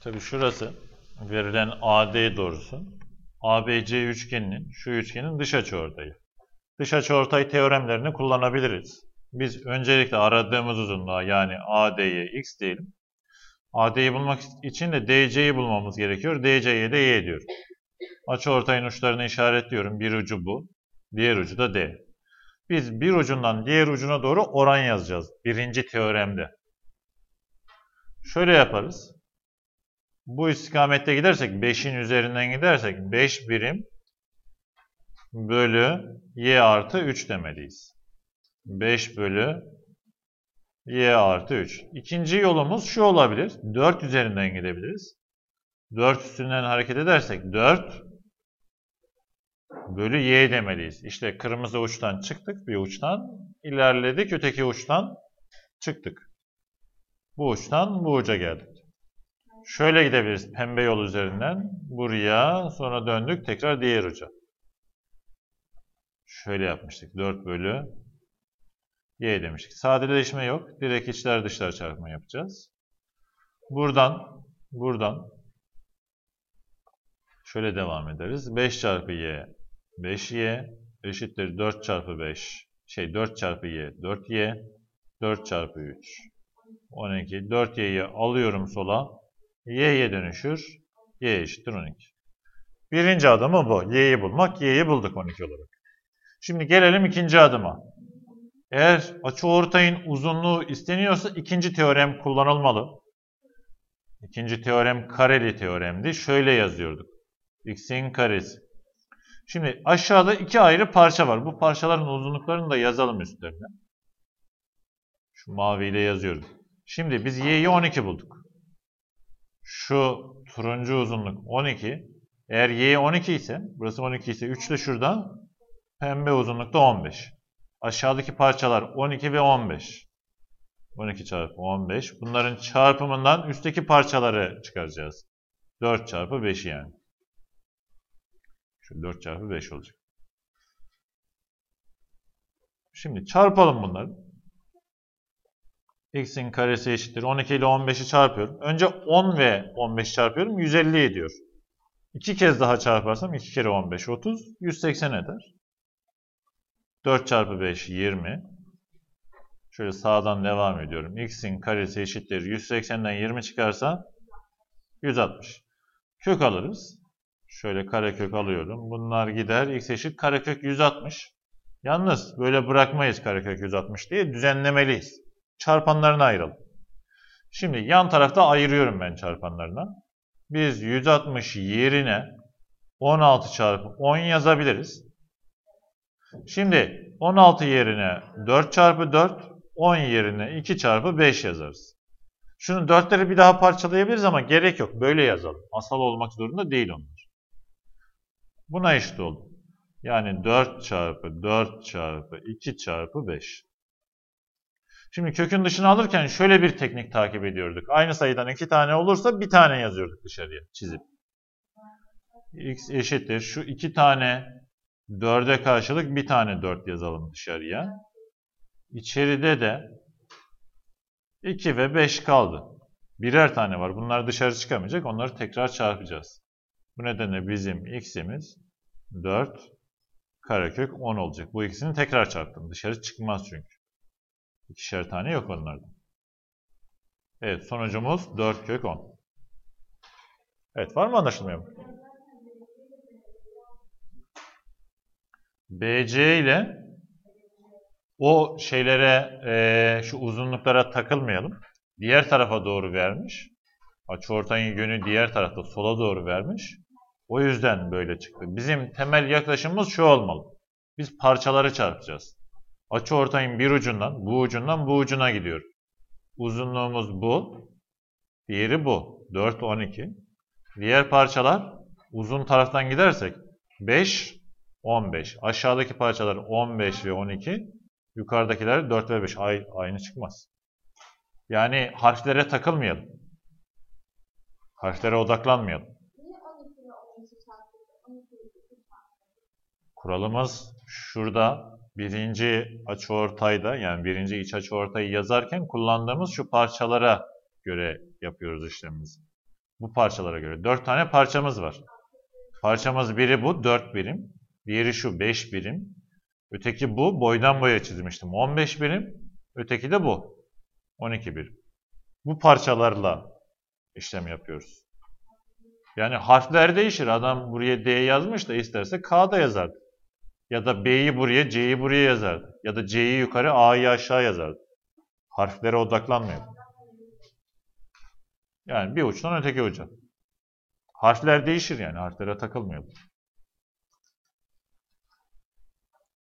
Tabii şurası verilen AD doğrusu ABC üçgeninin, şu üçgenin dış açıortayı. Dış açıortay teoremlerini kullanabiliriz. Biz öncelikle aradığımız uzunluğa yani AD'ye x diyelim. AD'yi bulmak için de DC'yi bulmamız gerekiyor. DC'ye de y diyorum. Açıortayın uçlarını işaretliyorum. Bir ucu bu, diğer ucu da D. Biz bir ucundan diğer ucuna doğru oran yazacağız. Birinci teoremde. Şöyle yaparız. Bu istikamette gidersek 5'in üzerinden gidersek 5 birim bölü y artı 3 demeliyiz. 5 bölü y artı 3. İkinci yolumuz şu olabilir. 4 üzerinden gidebiliriz. 4 üstünden hareket edersek 4 bölü y demeliyiz. İşte kırmızı uçtan çıktık bir uçtan. ilerledik öteki uçtan çıktık. Bu uçtan bu uca geldik. Şöyle gidebiliriz pembe yol üzerinden. Buraya sonra döndük tekrar diğer uca. Şöyle yapmıştık. 4 bölü y demiştik. Sadeleşme yok. Direkt içler dışlar çarpma yapacağız. Buradan buradan şöyle devam ederiz. 5 çarpı y 5y eşittir 4 çarpı 5 şey 4 çarpı y 4y 4 çarpı 3 12 4y'yi alıyorum sola y'ye dönüşür y eşittir 12. Birinci adımı bu. y'yi bulmak. y'yi bulduk 12 olarak. Şimdi gelelim ikinci adıma. Eğer açıortayın uzunluğu isteniyorsa ikinci teorem kullanılmalı. İkinci teorem kareli teoremdi. Şöyle yazıyorduk. x'in karesi. Şimdi aşağıda iki ayrı parça var. Bu parçaların uzunluklarını da yazalım üstlerine. Şu maviyle yazıyorum. Şimdi biz y'yi 12 bulduk. Şu turuncu uzunluk 12. Eğer y 12 ise, burası 12 ise 3 de şurada pembe uzunlukta 15. Aşağıdaki parçalar 12 ve 15. 12 çarpı 15. Bunların çarpımından üstteki parçaları çıkaracağız. 4 çarpı 5 yani. Şu 4 çarpı 5 olacak. Şimdi çarpalım bunları. X'in karesi eşittir. 12 ile 15'i çarpıyorum. Önce 10 ve 15 çarpıyorum. 150 ediyor. İki kez daha çarparsam 2 kere 15 30. 180 eder. 4 çarpı 5 20. Şöyle sağdan devam ediyorum. x'in karesi eşittir. 180'den 20 çıkarsa 160. Kök alırız. Şöyle karekök alıyorum. Bunlar gider. x eşit karekök 160. Yalnız böyle bırakmayız karekök 160 diye düzenlemeliyiz. Çarpanlarını ayıralım. Şimdi yan tarafta ayırıyorum ben çarpanlarına. Biz 160 yerine 16 çarpı 10 yazabiliriz. Şimdi 16 yerine 4 çarpı 4, 10 yerine 2 çarpı 5 yazarız. Şunu 4'leri bir daha parçalayabiliriz ama gerek yok. Böyle yazalım. Asal olmak zorunda değil onlar. Buna eşit oldu. Yani 4 çarpı 4 çarpı 2 çarpı 5. Şimdi kökün dışına alırken şöyle bir teknik takip ediyorduk. Aynı sayıdan iki tane olursa bir tane yazıyorduk dışarıya çizip. x eşittir. Şu iki tane 4'e karşılık bir tane 4 yazalım dışarıya. İçeride de 2 ve 5 kaldı. Birer tane var. Bunlar dışarı çıkamayacak. Onları tekrar çarpacağız. Bu nedenle bizim x'imiz 4 karekök 10 olacak. Bu ikisini tekrar çarptım. Dışarı çıkmaz çünkü. İkişer tane yok onlardan. Evet sonucumuz 4 kök 10. Evet var mı anlaşılmıyor mu? BC ile o şeylere e, şu uzunluklara takılmayalım. Diğer tarafa doğru vermiş. Açıortayın yönü diğer tarafta sola doğru vermiş. O yüzden böyle çıktı. Bizim temel yaklaşımımız şu olmalı. Biz parçaları çarpacağız. Açıortayın bir ucundan, bu ucundan bu ucuna gidiyor. Uzunluğumuz bu. Diğeri bu. 4, 12. Diğer parçalar uzun taraftan gidersek 5, 15. Aşağıdaki parçalar 15 ve 12. Yukarıdakiler 4 ve 5. Ay, aynı çıkmaz. Yani harflere takılmayalım. Harflere odaklanmayalım. Kuralımız şurada birinci açıortayda yani birinci iç açıortayı yazarken kullandığımız şu parçalara göre yapıyoruz işlemimizi. Bu parçalara göre. 4 tane parçamız var. Parçamız biri bu 4 birim. Diğeri şu 5 birim. Öteki bu boydan boya çizmiştim. 15 birim. Öteki de bu. 12 birim. Bu parçalarla işlem yapıyoruz. Yani harfler değişir. Adam buraya D yazmış da isterse K da yazardı. Ya da B'yi buraya, C'yi buraya yazardı. Ya da C'yi yukarı, A'yı aşağı yazardı. Harflere odaklanmıyor. Yani bir uçtan öteki uca. Harfler değişir yani. Harflere takılmıyor.